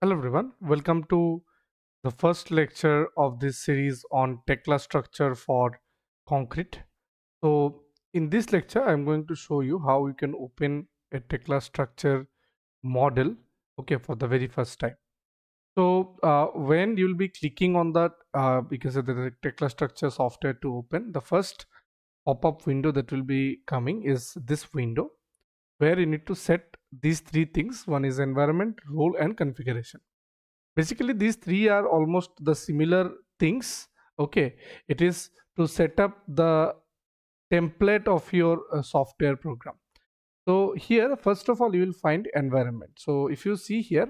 Hello everyone, welcome to the first lecture of this series on Tekla structure for concrete. So in this lecture, I'm going to show you how you can open a Tekla structure model, okay, for the very first time. So uh, when you'll be clicking on that, uh, because of the Tekla structure software to open, the first pop-up window that will be coming is this window where you need to set these three things. One is environment, role and configuration. Basically, these three are almost the similar things. Okay, it is to set up the template of your uh, software program. So here, first of all, you will find environment. So if you see here,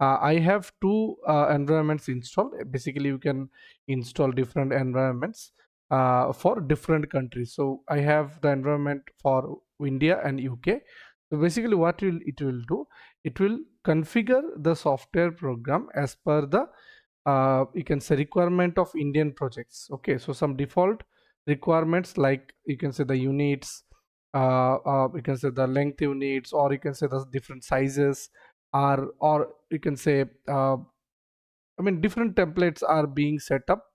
uh, I have two uh, environments installed. Basically, you can install different environments uh, for different countries. So I have the environment for India and UK. So basically what will it will do, it will configure the software program as per the uh, you can say requirement of Indian projects. Okay, so some default requirements like you can say the units, uh, uh, you can say the length units, or you can say the different sizes, are or you can say uh, I mean different templates are being set up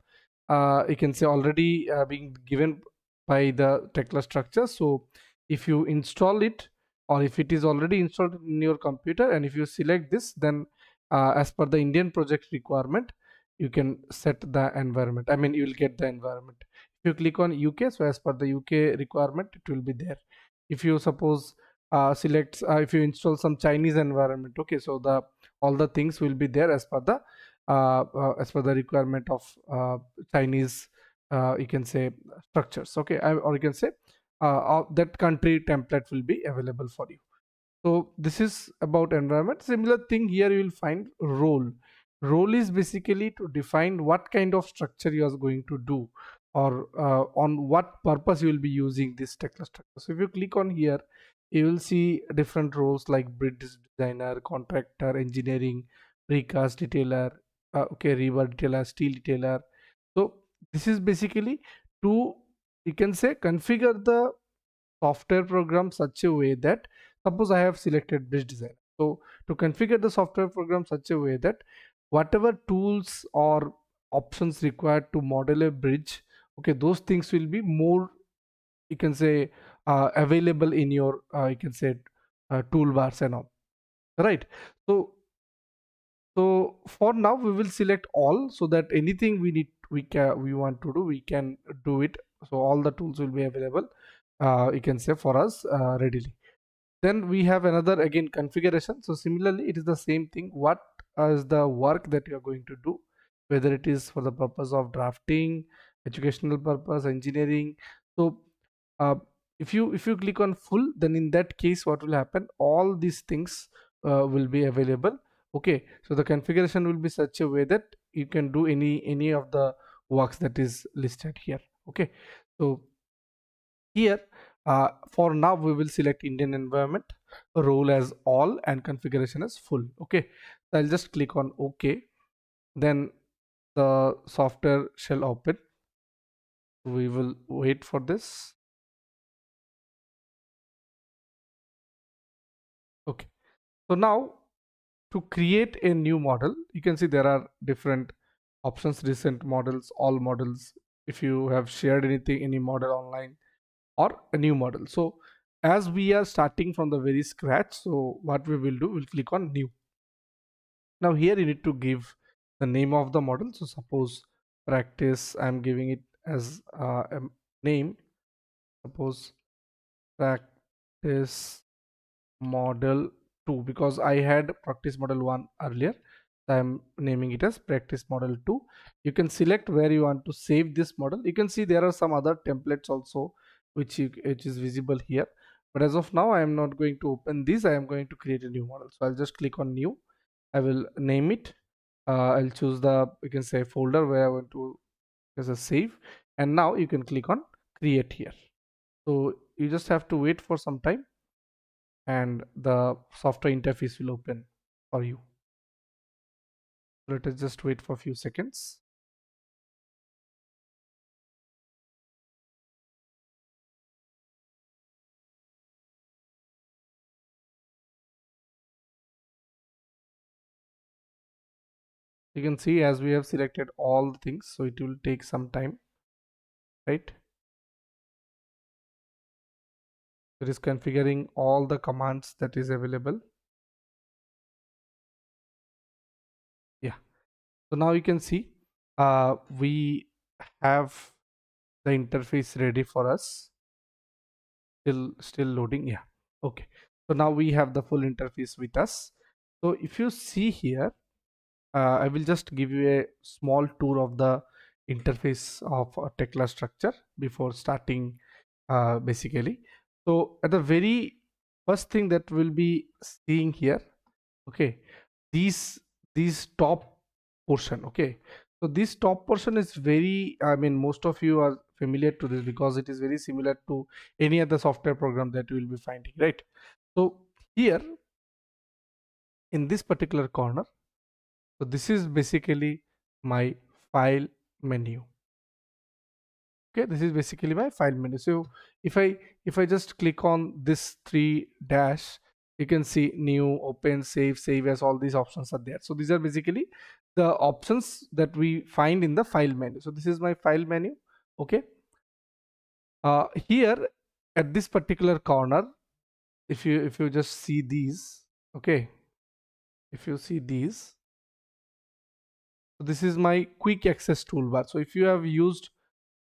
uh, you can say already uh, being given by the Tekla structure. So if you install it or if it is already installed in your computer and if you select this then uh, as per the Indian project requirement you can set the environment. I mean you will get the environment. If you click on UK so as per the UK requirement it will be there. If you suppose uh, select uh, if you install some Chinese environment okay so the all the things will be there as per the uh, uh, as per the requirement of uh, Chinese, you can say structures. Okay, or you can say that country template will be available for you. So this is about environment. Similar thing here you will find role. Role is basically to define what kind of structure you are going to do or uh, on what purpose you will be using this Tekla structure. So if you click on here, you will see different roles like bridge designer, contractor, engineering, precast detailer, uh, okay rebar detailer steel detailer so this is basically to you can say configure the software program such a way that suppose i have selected bridge design. So to configure the software program such a way that whatever tools or options required to model a bridge okay those things will be more you can say uh, available in your uh, you can say uh, toolbars and all. Right? So so for now we will select all so that anything we need we can we want to do we can do it so all the tools will be available uh, you can say for us uh, readily. Then we have another again configuration. So similarly it is the same thing. What is the work that you are going to do? Whether it is for the purpose of drafting educational purpose engineering. So uh, if you if you click on full then in that case what will happen? All these things uh, will be available. Okay. So the configuration will be such a way that you can do any any of the works that is listed here okay. So here uh, for now we will select indian environment role as all and configuration as full. Okay. So i'll just click on ok. Then the software shall open. We will wait for this. Okay. So now to create a new model you can see there are different options recent models all models if you have shared anything any model online or a new model. So as we are starting from the very scratch so what we will do we'll click on new. Now here you need to give the name of the model. So suppose practice i'm giving it as uh, a name. Suppose practice model 2 because I had practice model 1 earlier. I'm naming it as practice model 2. You can select where you want to save this model. You can see there are some other templates also which, you, which is visible here. But as of now, I am not going to open this. I am going to create a new model. So I'll just click on new. I will name it. Uh, I'll choose the, you can say folder where I want to as a save. And now you can click on create here. So you just have to wait for some time and the software interface will open for you. Let us just wait for a few seconds. you can see as we have selected all the things so it will take some time right it is configuring all the commands that is available so now you can see uh, we have the interface ready for us. Still still loading yeah. Okay. So now we have the full interface with us. So if you see here uh, I will just give you a small tour of the interface of a Tekla structure before starting uh, basically. So at the very first thing that we'll be seeing here okay these these top portion okay? So this top portion is very i mean most of you are familiar to this because it is very similar to any other software program that you will be finding right? So here in this particular corner so this is basically my file menu. Okay this is basically my file menu. So if i if i just click on this three dash you can see new open save save as all these options are there. So these are basically the options that we find in the file menu. So this is my file menu okay? Uh, here at this particular corner if you if you just see these okay? If you see these so this is my quick access toolbar. So if you have used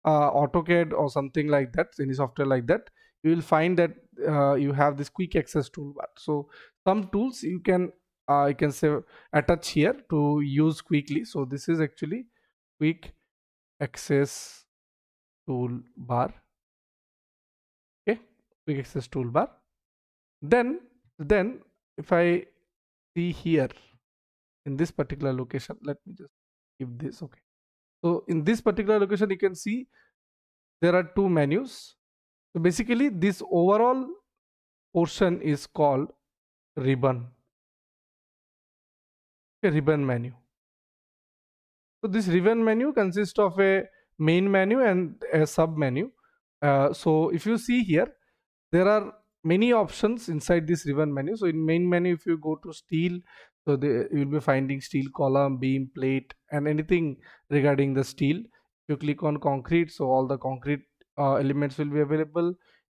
uh, AutoCAD or something like that any software like that you will find that uh, you have this quick access toolbar. So some tools you can uh, you can say attach here to use quickly. So this is actually quick access toolbar. Okay quick access toolbar. Then then if I see here in this particular location let me just give this okay. So in this particular location you can see there are two menus. So basically this overall portion is called ribbon a ribbon menu. So this ribbon menu consists of a main menu and a sub menu. Uh, so if you see here there are many options inside this ribbon menu. So in main menu if you go to steel so you will be finding steel column beam plate and anything regarding the steel. If you click on concrete so all the concrete uh, elements will be available.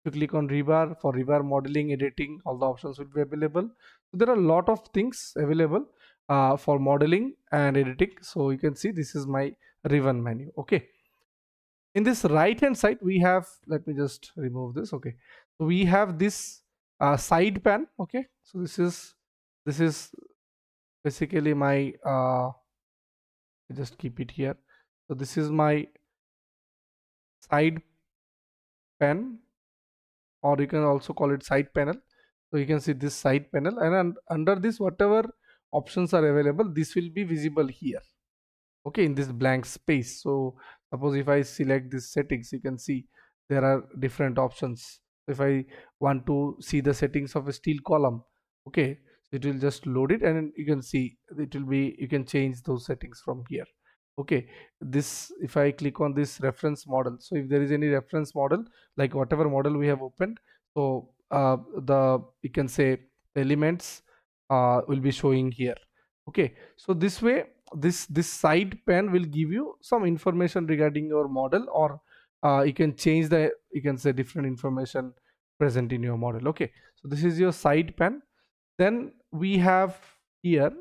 If you click on rebar for rebar modeling editing all the options will be available. So there are a lot of things available uh, for modeling and editing. So you can see this is my ribbon menu. Okay. In this right hand side we have let me just remove this. Okay. So we have this uh, side pan. Okay. So this is this is basically my uh, just keep it here. So this is my side pen or you can also call it side panel. So you can see this side panel and under this whatever options are available this will be visible here. Okay in this blank space. So suppose if i select these settings you can see there are different options. If i want to see the settings of a steel column okay so it will just load it and you can see it will be you can change those settings from here. Okay this if i click on this reference model so if there is any reference model like whatever model we have opened so uh, the you can say elements uh, will be showing here. Okay. So this way this this side pane will give you some information regarding your model or uh, you can change the you can say different information present in your model. Okay. So this is your side pane then we have here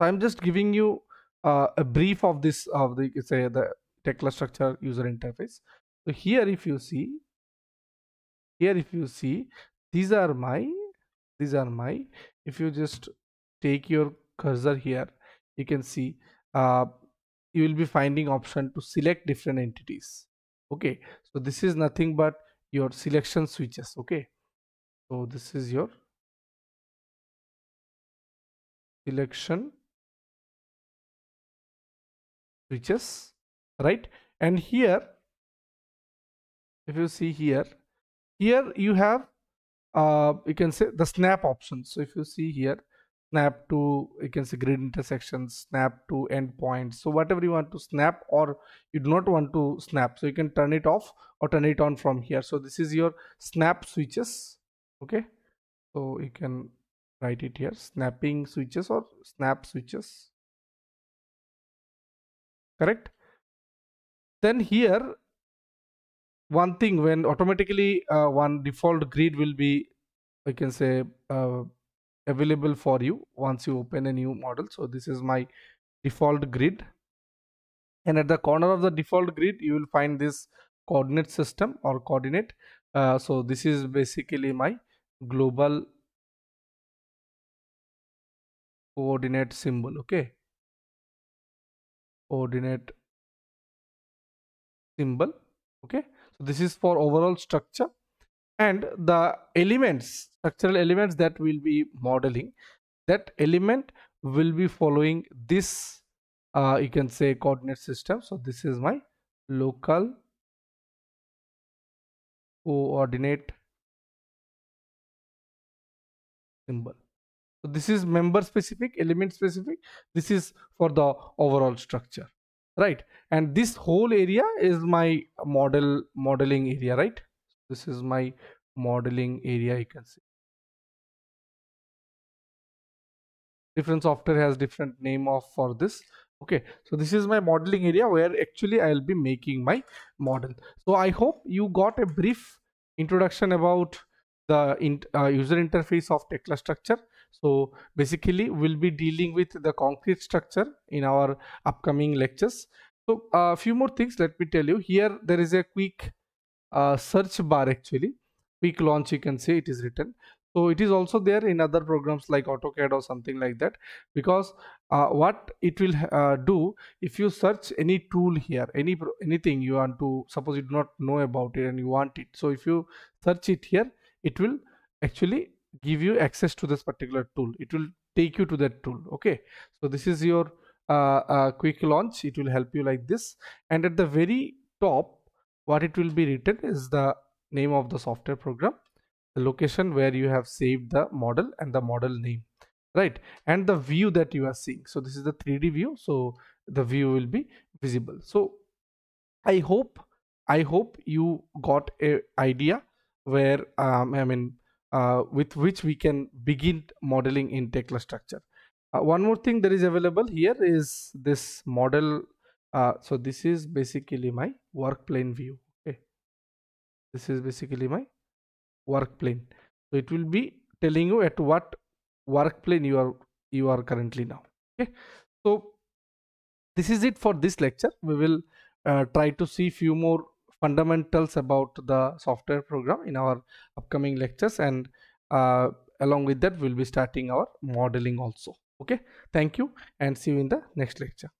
i'm just giving you uh, a brief of this of the say the Tekla structure user interface. So here if you see here if you see these are my these are my if you just take your cursor here you can see uh, you will be finding option to select different entities. Okay so this is nothing but your selection switches okay? So this is your selection switches right? And here if you see here here you have uh, you can say the snap options. So if you see here snap to you can say grid intersections snap to endpoints so whatever you want to snap or you do not want to snap. So you can turn it off or turn it on from here. So this is your snap switches. Okay. So you can write it here snapping switches or snap switches. Correct? Then here one thing when automatically uh, one default grid will be I can say uh, available for you once you open a new model. So this is my default grid. And at the corner of the default grid you will find this coordinate system or coordinate. Uh, so this is basically my global coordinate symbol okay? Coordinate symbol okay so this is for overall structure and the elements structural elements that we'll be modeling that element will be following this uh, you can say coordinate system. So this is my local coordinate symbol. So this is member specific element specific. This is for the overall structure right. And this whole area is my model modeling area right? This is my modeling area you can see different software has different name of for this. Okay. So this is my modeling area where actually i'll be making my model. So i hope you got a brief introduction about the in, uh, user interface of Tekla structure so basically we'll be dealing with the concrete structure in our upcoming lectures. So a uh, few more things let me tell you. Here there is a quick uh, search bar actually. Quick launch you can say it is written. So it is also there in other programs like AutoCAD or something like that. Because uh, what it will uh, do if you search any tool here any anything you want to suppose you do not know about it and you want it. So if you search it here it will actually give you access to this particular tool. It will take you to that tool okay? So this is your uh, uh, quick launch. It will help you like this. And at the very top what it will be written is the name of the software program the location where you have saved the model and the model name right? And the view that you are seeing. So this is the 3d view. So the view will be visible. So i hope i hope you got a idea where um, i mean uh, with which we can begin modeling in Tekla structure. Uh, one more thing that is available here is this model uh, so this is basically my work plane view okay? This is basically my work plane. So it will be telling you at what work plane you are you are currently now okay? So this is it for this lecture. We will uh, try to see few more fundamentals about the software program in our upcoming lectures. And uh, along with that we'll be starting our modeling also. Okay? Thank you and see you in the next lecture